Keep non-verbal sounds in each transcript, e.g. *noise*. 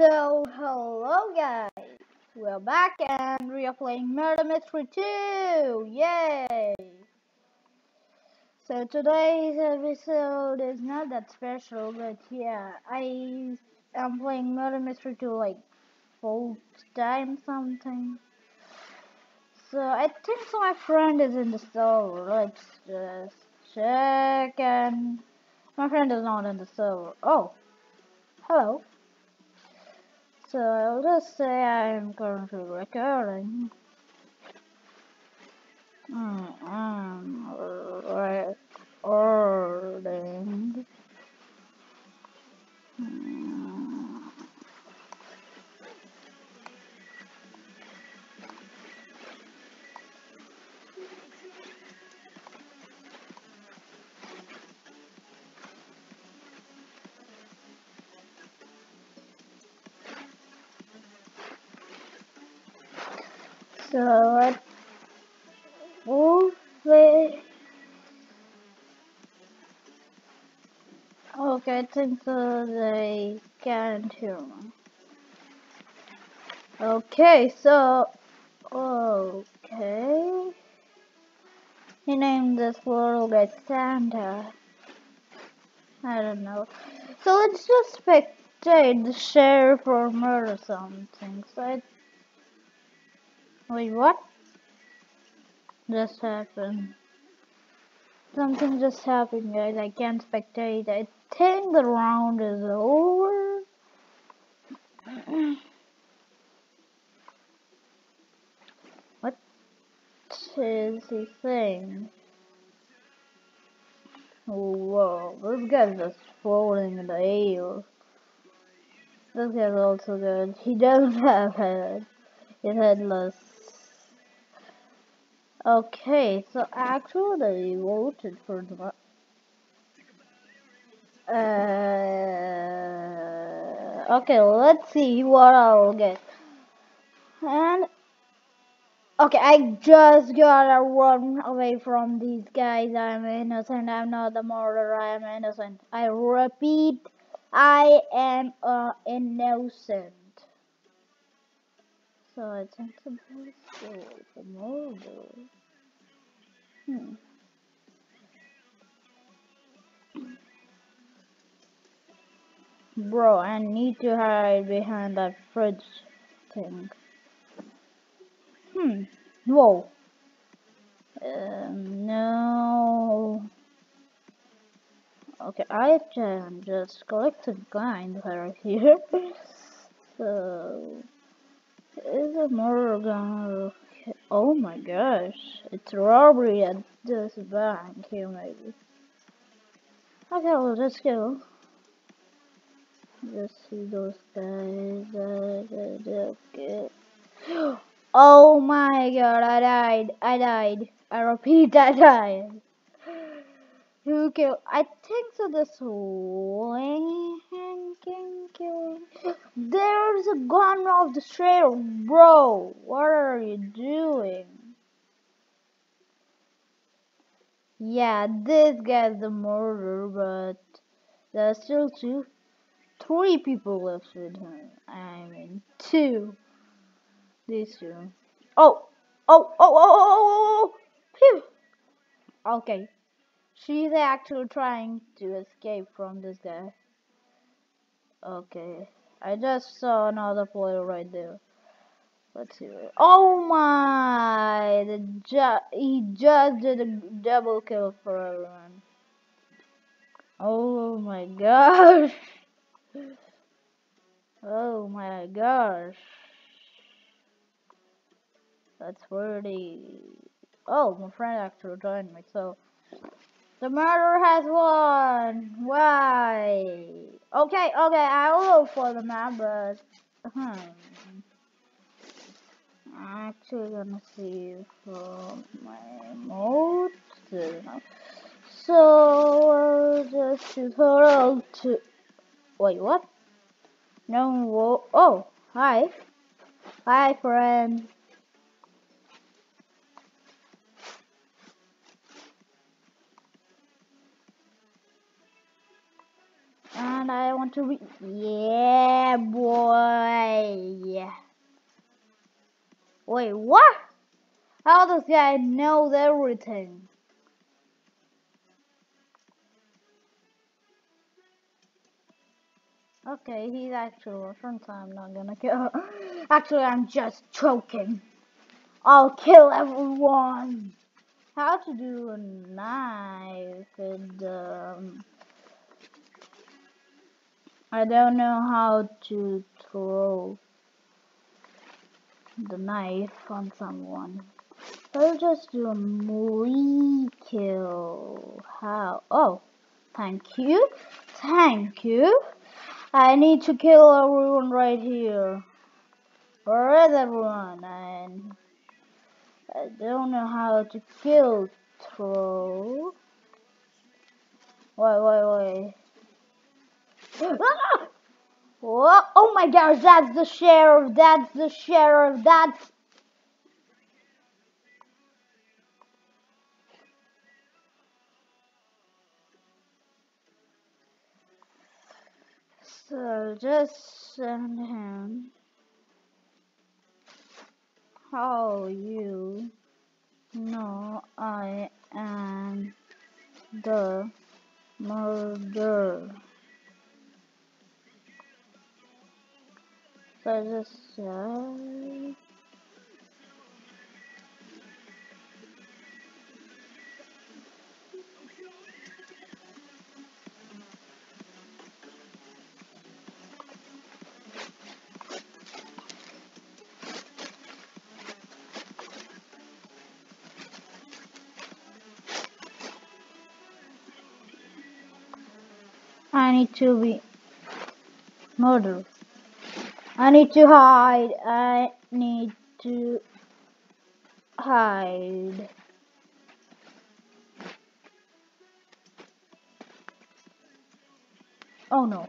So, hello guys, we're back and we are playing Murder Mystery 2! Yay! So today's episode is not that special, but yeah, I am playing Murder Mystery 2 like full time something. So I think my friend is in the server, let's just check and my friend is not in the server. Oh, hello. So I'll just say I'm currently recording. Mm, I'm recording. So what movie? Okay, I think they can't hear. Okay, so okay. He named this little guy Santa. I don't know. So let's just spectate the sheriff or murder something. So I Wait, what? Just happened. Something just happened, guys. I can't spectate. I think the round is over. *clears throat* what is he saying? Whoa, this guy's just falling in the air. This guy's also good. He doesn't *laughs* have head. He's headless. Okay, so actually voted for the uh, okay, let's see what I will get. And okay, I just gotta run away from these guys. I'm innocent. I'm not the murderer. I'm innocent. I repeat, I am uh, innocent. So I think the best the murder. Hmm. Bro, I need to hide behind that fridge thing. Hmm. Whoa. Um, no. Okay, I can just collect some coins right here. *laughs* so, is a murder gonna... Oh my gosh, it's robbery at this bank here maybe. Okay, well, let's go. Just see those guys. Okay. *gasps* Oh my god, I died. I died. I repeat, *laughs* I died. Who killed? I think so. this. There's a gun of the sheriff, bro. What are you doing? Yeah, this guy's the murderer, but there's still two, three people left with him. I mean, two. These two. Oh, oh, oh, oh, oh, oh, oh, oh. Phew. Okay. She's actually trying to escape from this guy. Okay. I just saw another player right there. Let's see. Oh my! The ju he just did a double kill for everyone. Oh my gosh! *laughs* Oh my gosh! That's pretty. Oh, my friend actually joined me, so the murderer has won. Why? Okay, okay, I will look for the map, but hmm. I'm actually gonna see from my mode. So I'll just tutorial to wait what? No oh hi. Hi friend. I want to read. Yeah, boy. Wait, what? How does this guy know everything? Okay, he's actually Russian, so I'm not gonna kill. *laughs* actually, I'm just choking. I'll kill everyone. How to do a knife and um. I don't know how to throw the knife on someone. I'll just do a melee kill. How? Oh, thank you. Thank you. I need to kill everyone right here. Where is everyone? And I don't know how to kill throw. Wait, wait, wait. Whoa, *laughs* oh, oh my gosh, that's the sheriff, that's the sheriff, that's... So, just send him how you know I am the murderer. So just say I need to be murdered. I need to hide. I need to hide. Oh no.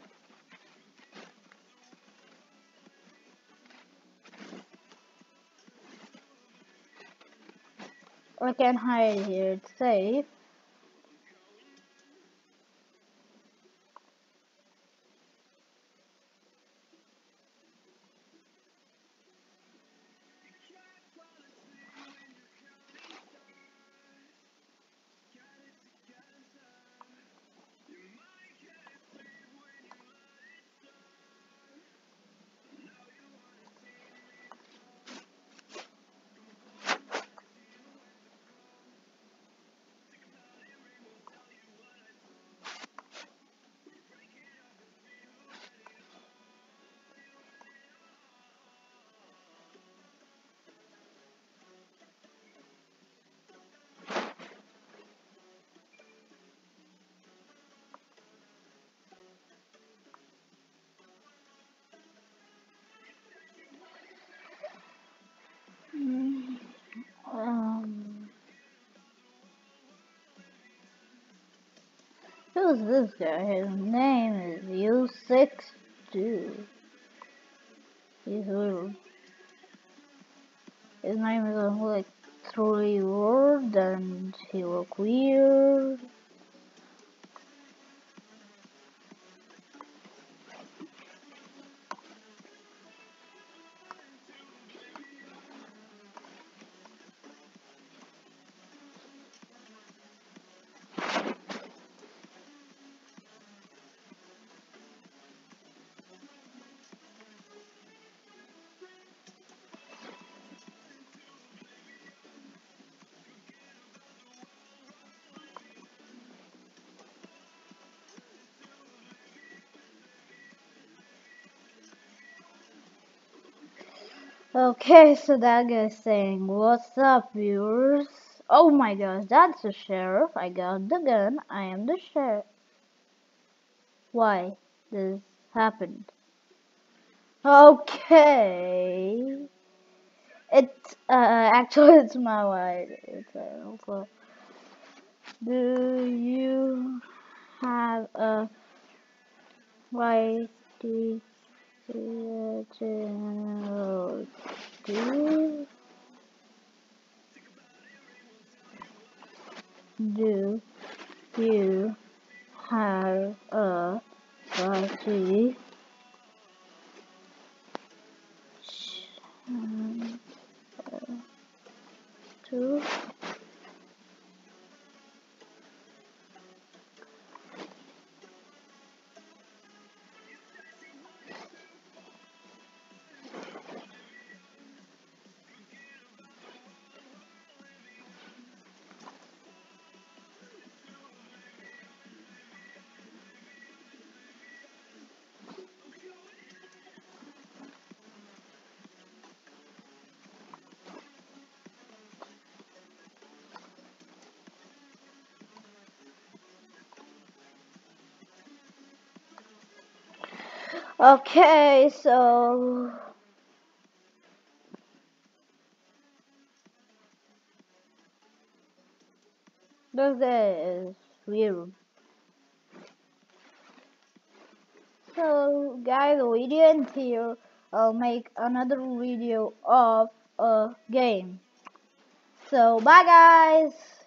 I can hide here. It's safe. Who's this guy? His name is U62. He's weird. His name is like three words and he look weird. Okay, so that guy's saying, What's up, viewers? Oh my gosh, that's the sheriff. I got the gun. I am the sheriff. Why this happened? Okay. It's, uh, *laughs* actually, it's my wife. It's uh. Do you have a you do do you have a party? To Okay, so this is weird. So guys, we didn't here. I'll uh, make another video of a game. So bye guys.